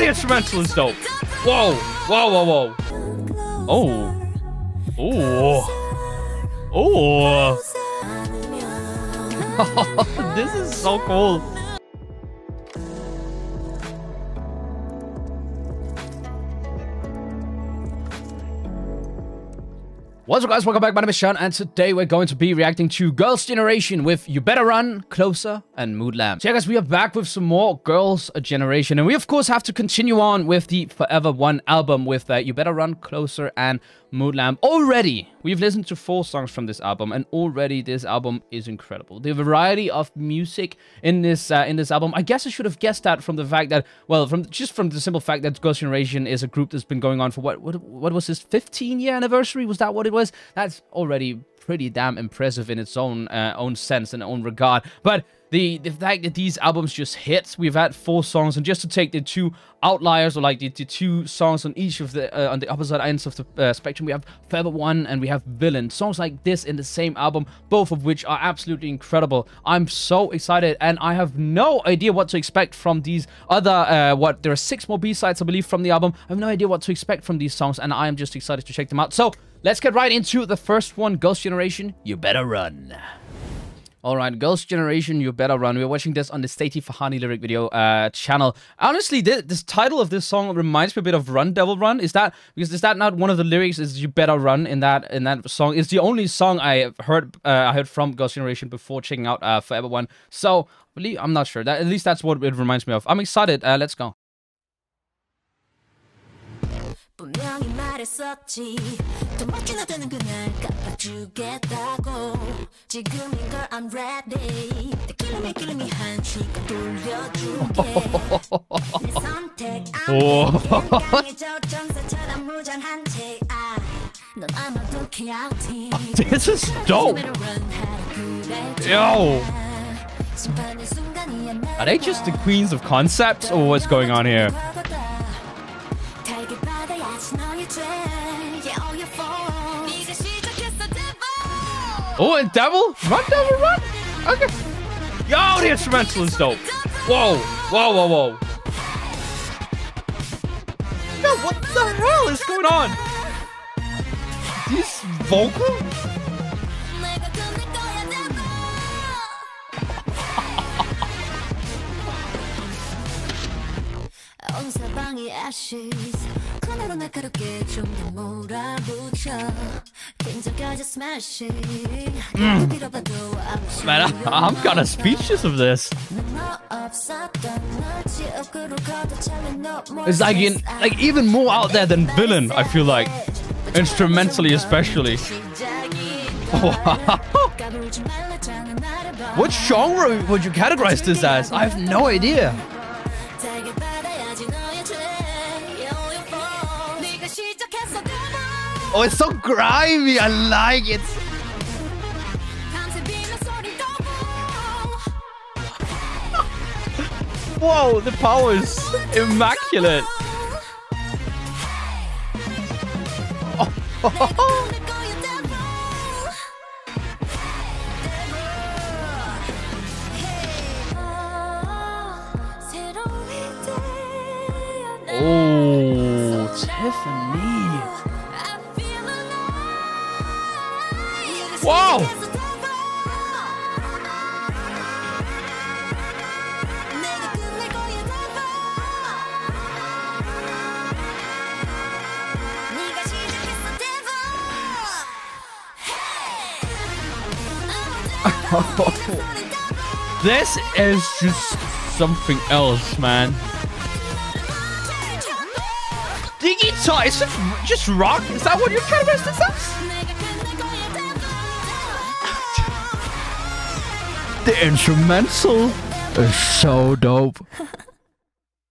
the instrumental is dope. Whoa, whoa, whoa, whoa. Oh. Oh. Oh. this is so cool. What's up guys, welcome back, my name is Shun, and today we're going to be reacting to Girls' Generation with You Better Run, Closer, and Mood Lamp. So yeah guys, we are back with some more Girls' Generation, and we of course have to continue on with the Forever One album with uh, You Better Run, Closer, and Mood Lamp. Already, we've listened to four songs from this album, and already this album is incredible. The variety of music in this uh, in this album, I guess I should have guessed that from the fact that, well, from just from the simple fact that Girls' Generation is a group that's been going on for what what, what was this 15 year anniversary? Was that what it was? That's already pretty damn impressive in its own uh, own sense and own regard. But the the fact that these albums just hit, we've had four songs, and just to take the two outliers or like the, the two songs on each of the uh, on the opposite ends of the uh, spectrum, we have Forever One and we have Villain. Songs like this in the same album, both of which are absolutely incredible. I'm so excited, and I have no idea what to expect from these other uh, what there are six more B sides I believe from the album. I have no idea what to expect from these songs, and I am just excited to check them out. So. Let's get right into the first one, Girls' Generation, You Better Run. Alright, Girls' Generation, You Better Run. We're watching this on the Stati Fahani lyric video uh, channel. Honestly, this, this, title of this song reminds me a bit of Run Devil Run. Is that, because is that not one of the lyrics is You Better Run in that in that song? It's the only song I heard uh, I heard from Girls' Generation before checking out uh, Forever One. So, I'm not sure. That, at least that's what it reminds me of. I'm excited. Uh, let's go. 말했었지 더 멋진 너는 그날 갚아주겠다고 지금인 걸 I'm ready The killing me killing me 한 시간 돌려줄게 내 선택 안 강해져 정사처럼 무장한 채넌 아마도 chaotic This is dope Yo Are they just the queens of concepts or what's going on here? Oh, and Devil? Run, Devil, run! Okay. Yo, the instrumental is dope. Whoa, whoa, whoa, whoa. Yo, what the hell is going on? This vocal? 손으로 날카롭게 좀더 몰아붙여 긴장까지 smashing Man, I'm kind of speechless of this. It's like in, like even more out there than Villain, I feel like. Instrumentally especially. what genre would you categorize this as? I have no idea. Oh, it's so grimy. I like it. Whoa, the power is immaculate. Oh, Tiffany. Wow! this is just something else, man. The guitar, is just rock? Is that what you're trying to this as? The instrumental is so dope.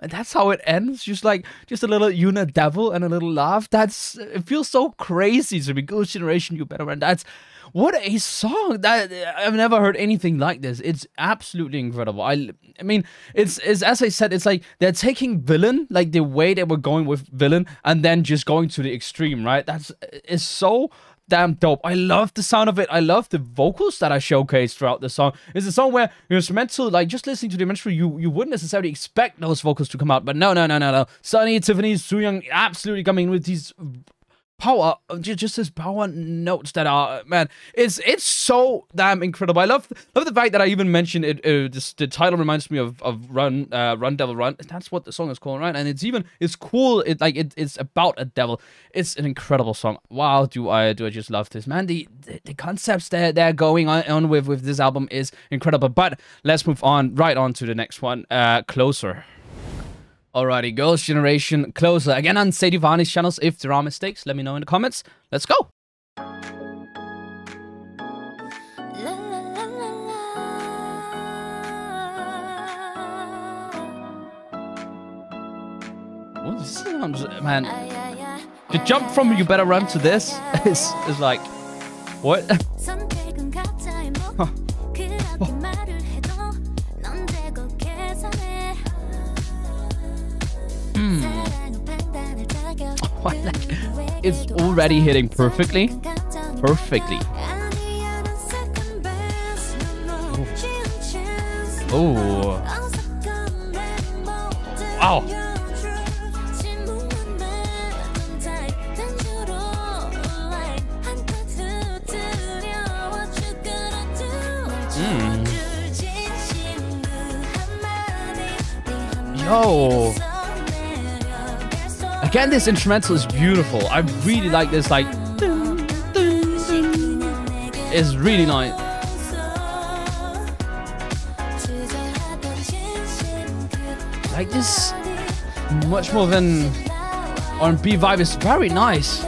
And that's how it ends. Just like just a little Una devil and a little laugh. That's it feels so crazy to be Girls' Generation. You better run. That's what a song. That I've never heard anything like this. It's absolutely incredible. I I mean, it's it's as I said. It's like they're taking villain, like the way they were going with villain, and then just going to the extreme. Right. That's it's so damn dope. I love the sound of it. I love the vocals that I showcased throughout the song. It's a song where instrumental, like just listening to the instrumental, you you wouldn't necessarily expect those vocals to come out, but no, no, no, no, no. Sunny, Tiffany, Sooyoung absolutely coming with these power just his power notes that are man it's it's so damn incredible. I love love the fact that i even mentioned it uh, this, the title reminds me of of run uh run devil run. That's what the song is called right? And it's even it's cool it like it, it's about a devil. It's an incredible song. Wow do i do i just love this man. The the, the concepts that they're going on, on with with this album is incredible. But let's move on right on to the next one uh closer Alrighty, Girls' Generation Closer. Again on Sadie Varney's channels. If there are mistakes, let me know in the comments. Let's go! Well, this sounds, man. The jump from You Better Run to this is, is like, what? huh. oh. It's already hitting perfectly. Perfectly. Oh. Wow. Mm. Yo. Again, this instrumental is beautiful. I really like this, like... It's really nice. Like this, much more than R&B vibe is very nice.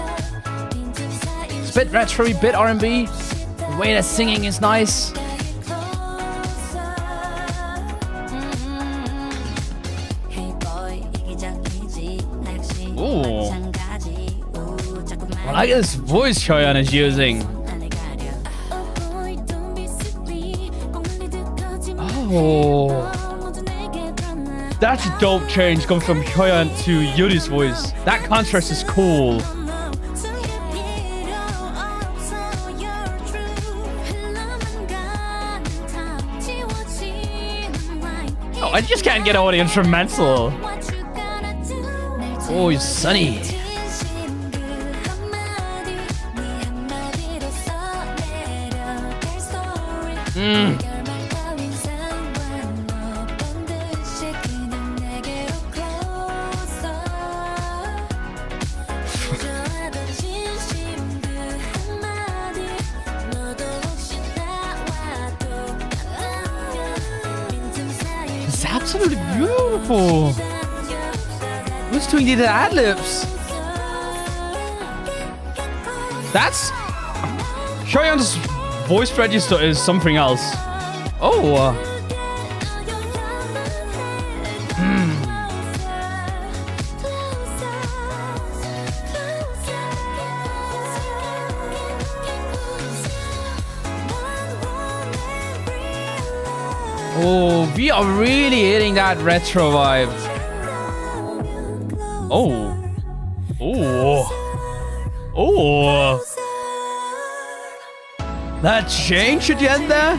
It's a bit retro bit R&B. The way they're singing is nice. I like this voice Hyoyeon is using. Oh. That's a dope change going from Hyoyeon to Yuri's voice. That contrast is cool. Oh, I just can't get over the instrumental. Oh, he's Sunny. Mm. it's absolutely beautiful. Who's doing the ad libs? That's Hyoyeon's voice register is something else. Oh. Uh. Hmm. Oh, we are really hitting that retro vibe. Oh. Oh. Oh. That change there?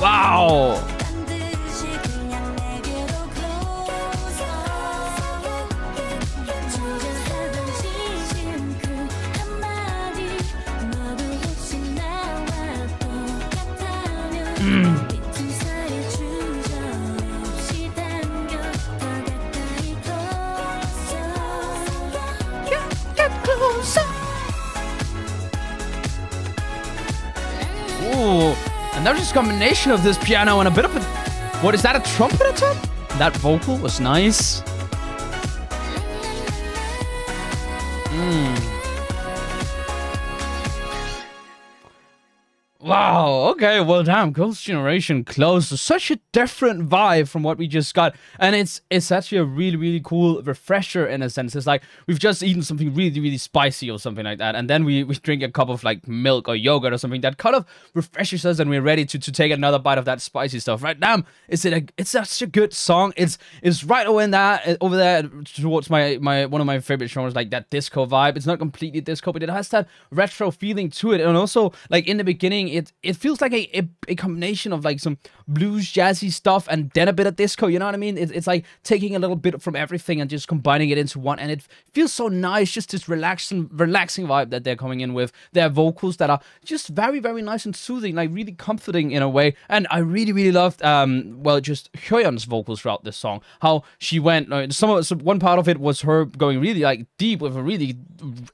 Wow! And that was just a combination of this piano and a bit of a... What, is that a trumpet at top? That vocal was nice. Hmm. Wow. Oh, okay. Well, damn. Girls' Generation close. Such a different vibe from what we just got, and it's it's actually a really really cool refresher in a sense. It's like we've just eaten something really really spicy or something like that, and then we we drink a cup of like milk or yogurt or something that kind of refreshes us, and we're ready to to take another bite of that spicy stuff. Right? Damn. Is it a? It's such a good song. It's it's right over in that uh, over there towards my my one of my favorite genres, like that disco vibe. It's not completely disco, but it has that retro feeling to it, and also like in the beginning it it feels like a, a, a, combination of like some blues jazzy stuff and then a bit of disco you know what i mean? It, it's like taking a little bit from everything and just combining it into one and it feels so nice just this relaxing relaxing vibe that they're coming in with. Their vocals that are just very very nice and soothing like really comforting in a way. And i really really loved um well just Hyoyeon's vocals throughout this song. How she went uh, some of some, one part of it was her going really like deep with a really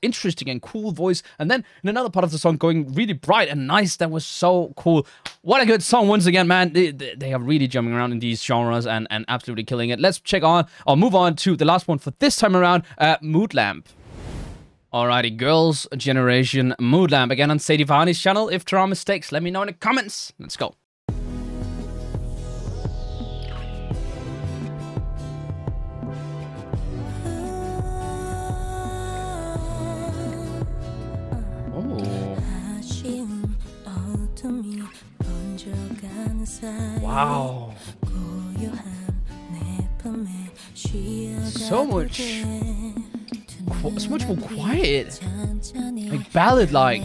interesting and cool voice and then in another part of the song going really bright and nice. That was so cool. What a good song once again, man. They, are really jumping around in these genres and, and absolutely killing it. Let's check on or move on to the last one for this time around, uh, Mood Lamp. Alrighty, Girls Generation Mood Lamp. Again on Sadie Vahani's channel. If there are mistakes, let me know in the comments. Let's go. Wow. So much. So much more quiet. Like ballad like.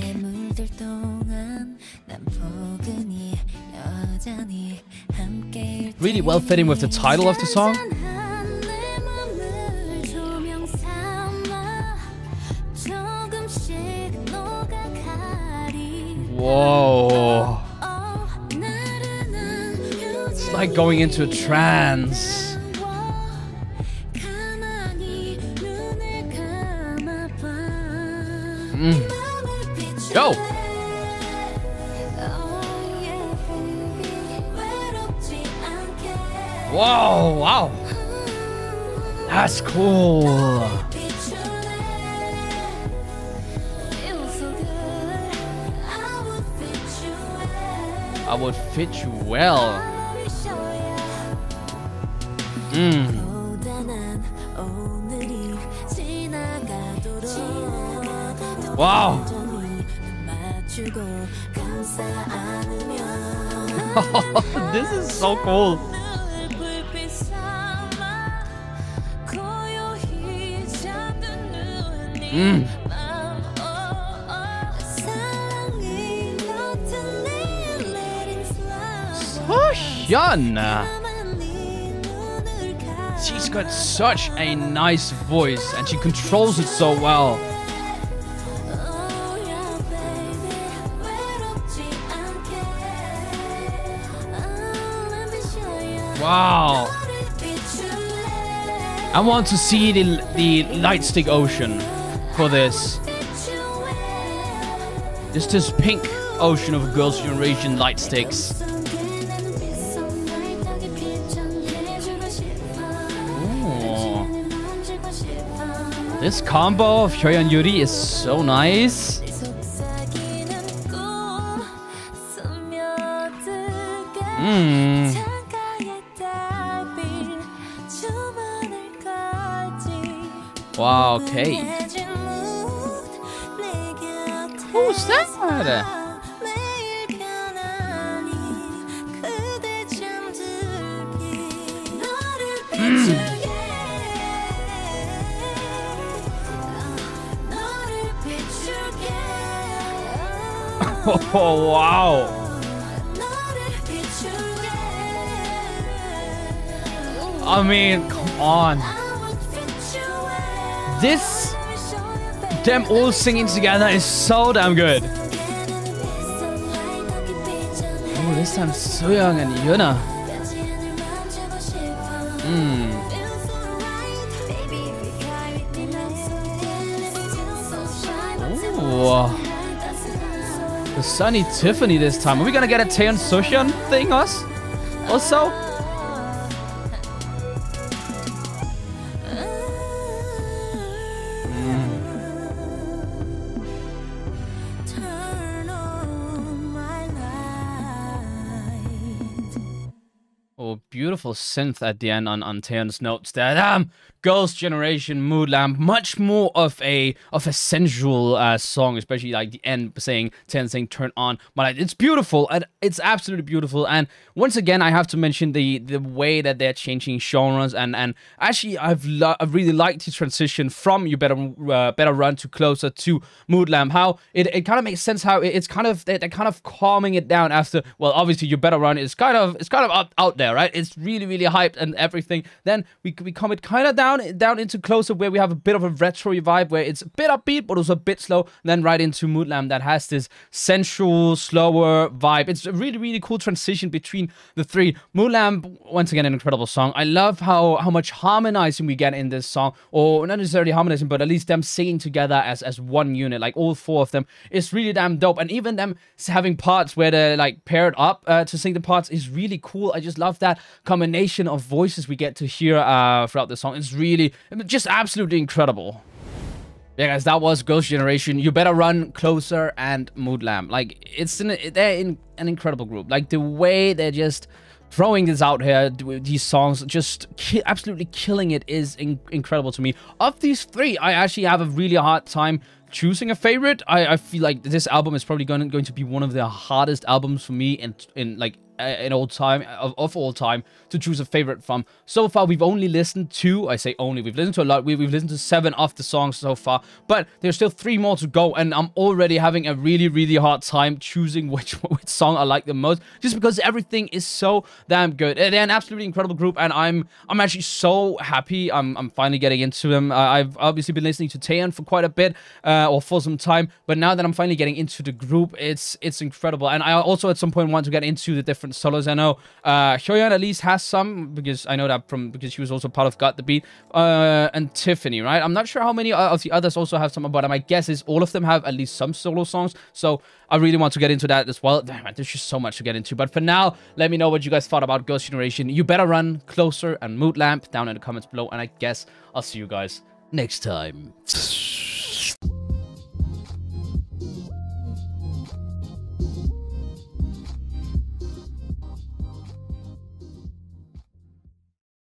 Really well fitting with the title of the song. Whoa like going into a trance. Mm. Go! Whoa, wow. That's cool. I would fit you well. Wow. this is so cool. Seohyun she's got such a nice voice and she controls it so well. Wow. I want to see the, the Lightstick Ocean for this. Just this pink ocean of Girls' Generation Lightsticks. This combo of Hyoyeon Yuri is so nice. Hmm. Wow, okay. Who's that? Oh, wow. I mean, come on. This, them all singing together is so damn good. Oh, this time Sooyoung and Yoona. Hmm. Ooh. Sunny Tiffany this time. Are we gonna get a Taeyeon Seohyun thing us? Also? Beautiful, synth at the end on, on Taeyeon's notes there. Damn, Girls' Generation, Mood Lamp, much more of a of a sensual uh, song, especially like the end saying Taeyeon saying turn on. But it's beautiful and it's absolutely beautiful. And once again, I have to mention the the way that they're changing genres and and actually I've I've really liked the transition from you better uh, better run to closer to Mood Lamp. How it, it kind of makes sense how it's kind of they're, they're kind of calming it down after. Well, obviously you better run is kind of it's kind of up, out there, right? It's really really hyped and everything. Then we we come it kind of down down into closer where we have a bit of a retro vibe where it's a bit upbeat but also a bit slow. Then right into Mood Lamp that has this sensual, slower vibe. It's a really really cool transition between the three. Mood Lamp once again an incredible song. I love how how much harmonizing we get in this song, or not necessarily harmonizing, but at least them singing together as as one unit, like all four of them. It's really damn dope, and even them having parts where they're like paired up uh, to sing the parts is really cool. I just love that combination of voices we get to hear uh, throughout the song. It's really just absolutely incredible. Yeah, guys, that was Girls' Generation. You better run closer and Mood Lamp. Like, it's an, they're in an incredible group. Like, the way they're just throwing this out here, these songs, just ki absolutely killing it is in incredible to me. Of these three, I actually have a really hard time choosing a favorite. I, I feel like this album is probably going, going to be one of the hardest albums for me in, in like in all time of, of all time to choose a favorite from. So far, we've only listened to, I say only, we've listened to a lot. We, we've listened to seven of the songs so far, but there's still three more to go, and I'm already having a really, really hard time choosing which, which song I like the most, just because everything is so damn good. They're an absolutely incredible group, and I'm I'm actually so happy I'm, I'm finally getting into them. Uh, I've obviously been listening to Taeyeon for quite a bit, uh, or for some time, but now that I'm finally getting into the group, it's it's incredible. And I also at some point want to get into the different solos. I know uh, Hyoyeon at least has some because I know that from because she was also part of Got the Beat uh, and Tiffany, right? I'm not sure how many of the others also have some, but my guess is all of them have at least some solo songs. So I really want to get into that as well. Damn, there's just so much to get into. But for now, let me know what you guys thought about Girls' Generation. You better run closer and Mood Lamp down in the comments below. And I guess I'll see you guys next time.